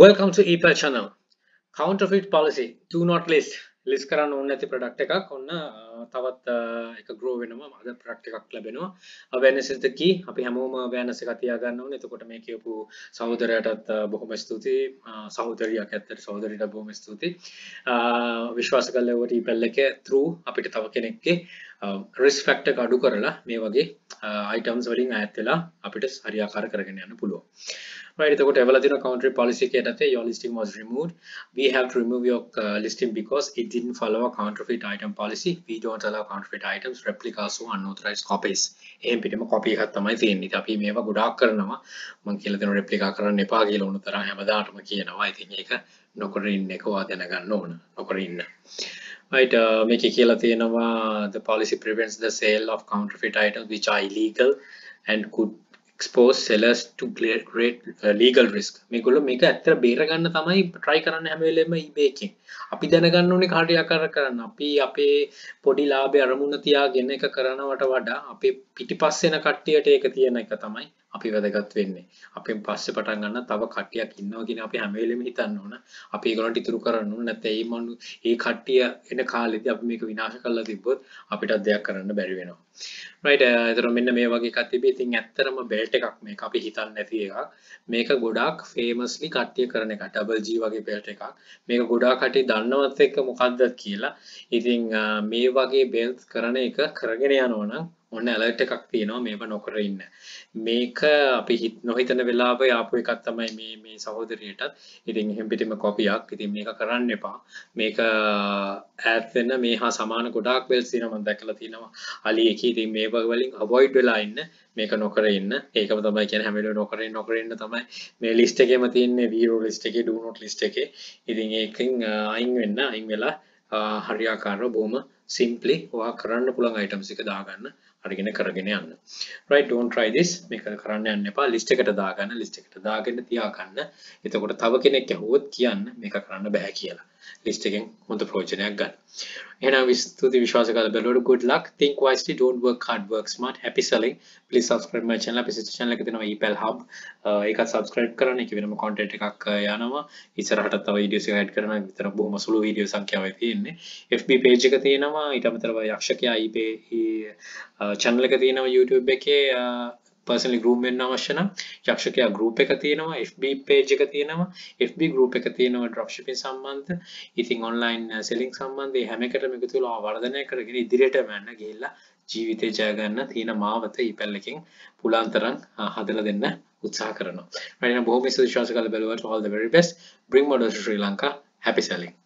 Welcome to ePal channel. Counterfeit policy. Do not list. ලිස් කරන්න ඕන නැති ප්‍රඩක්් එකක්. ඔන්න තවත් එක ග්‍රෝ වෙනවා මද ප්‍රක්් එකක් ලැබෙනවා. අවැනසිතකි අපි හැමෝම වෑනස කතියාගන්න ඕන. එතකොට මේ කියපු සෞදරයටත් බොහොම ස්තුතියි. සෞදරයක් ඇත්තට සෞදරයට බොහොම ස්තුති විශ්වාස කල්ලවට පැල්ල එක තරු අපිට තව කෙනෙක්ගේ Um, රිස් ෆක්ට අඩු කරලා මේ වගේ uh, අයිටම්ස් වලින් ඇත්තලා අපිට හරියාකාර කරගෙන යන්න පුළුව right එතකොට එවලා තියෙන country policy එකකට ඇත්තේ your listing was removed. We have to remove your uh, listing because it didn't follow a counterfeit item policy. We don't allow counterfeit items replicas or unauthorized copies. එහෙන් පිටම copy එකක් තමයි තියෙන්නේ. ඉතින් අපි මේවා ගොඩාක් කරනවා. මම කියලා දෙන replica කරන්න එපා කියලා උණු තරම් හැමදාටම කියනවා. ඉතින් ඒක නොකර ඉන්න එක ඔයා දැනගන්න ඕන නොකර ඉන්න. right uh, මේකේ කියලා තියෙනවා the policy prevents the sale of counterfeit items which are illegal and could expose sellers to great uh, legal risk. මේගොල්ලෝ මේක ඇත්තට බේරගන්න තමයි try කරන්න හැම වෙලෙම eBay එකෙන්. අපි දැනගන්න ඕනේ කාටද ආකාර කරන්න. අපි අපේ පොඩි ලාභය අරමුණ තියාගෙන එක කරනවට වඩා අපේ පිටිපස්සෙන කට්ටියට ඒක තියෙන එක තමයි අපි වැදගත් වෙන්නේ. අපෙන් පස්සේ පටන් ගන්න තව කට්ටියක් ඉන්නවා කියන අපි හැම වෙලෙම හිතන්න ඕන. අපි ඒගොල්ලන්ට ඉතුරු කරන්න ඕන. නැත්නම් ඒ මනු ඒ කට්ටිය එන කාලෙදී අපි මේක විනාශ කරලා තිබ්බොත් අපිට දෙයක් කරන්න බැරි වෙනවා. රයිට් එතකොට මෙන්න මේ වගේ එකක් තිබී ඉතින් ඇත්තටම බෙල්ට් එකක් මේක. අපි හිතන්නේ නැති එකක්. මේක ගොඩාක් ෆේමස්ලි කට්ටිය කරන එක ඩබල් G වගේ බෙල්ට් එකක්. මේක ගොඩාක් කට්ටිය දන්නවත් එක්ක මොකක්ද කියලා. ඉතින් මේ වගේ බෙල්ට් කරන එක කරගෙන යනවා නම් ඔන්න ඇලර්ට් එකක් තියෙනවා මේව නොකර ඉන්න. මේක අපි හිත නොහිතන වෙලාව ආපු එකක් තමයි මේ මේ සහෝදරියටත්. ඉතින් එහෙම් පිටිම කොපියක්. ඉතින් මේක කරන්න එපා. මේක uh, ඈත් වෙන්න මේ හා සමාන ගොඩාක් වෙල්ස් තියෙනවා මම දැකලා තියෙනවා. අලි එකේ ඉතින් මේක වලින් අවොයිඩ් වෙලා ඉන්න. මේක නොකර ඉන්න. ඒකම තමයි කියන්නේ හැම වෙලේම නොකර ඉන්න නොකර ඉන්න තමයි මේ ලිස්ට් එකේම තියෙන්නේ zero ලිස්ට් එකේ do not ලිස්ට් එකේ. ඉතින් ඒකෙන් uh, අයින් වෙන්න අයින් වෙලා uh, හරියාකාරව බොහොම සිම්පලි ඔයා කරන්න පුළුවන් අයිටම්ස් එක දාගන්න අරගෙන කරගෙන යන්න. Right don't try this. මේක කරන්න යන්න එපා. ලිස්ට් එකට දාගන්න ලිස්ට් එකට දාගෙන තියාගන්න. එතකොට තව කෙනෙක් ඇහුවොත් කියන්න මේක කරන්න බෑ කියලා. ලිස්ට් එකෙන් හොඳ ප්‍රයෝජනයක් ගන්න. එහෙනම් ස්තුති විශ්වාස කරලා බලවට good luck. Think wisely. Don't work hard. Work smart. Happy selling. Please subscribe my channel. අපේ sister channel එක තියෙනවා epal hub. ඒකත් subscribe කරන්න. ඒක වෙනම content එකක් යනවා. ඉස්සරහට තව videos එක add කරන විතර බොහොම සුළු video සංඛ්‍යාවයි තියෙන්නේ. FB page එක තියෙනවා. ඊට අමතරව යක්ෂකයා ebay channel එක තියෙනවා YouTube එකේ පර්සනලි ගෲප් වෙන්න අවශ්‍ය නම් යක්ෂකයා ගෲප් එක තියෙනවා FB page එක තියෙනවා. FB ගෲප් එක තියෙනවා drop shipping සම්බන්ධ. ඉතින් online selling සම්බන්ධ හැම එකටම එකතු වෙලා වර්ධනය කරගෙන ඉදිරියට යන්න ගිහිල්ලා ජීවිතේ ජය ගන්න තියෙන මාවත ඊපැල් එකෙන් පුලුවන් තරම් හදලා දෙන්න උත්සාහ කරනවා. right now බොහොම විශ්වාස කරලා බලුවාට all the very best. Bring model to Sri Lanka. Happy selling.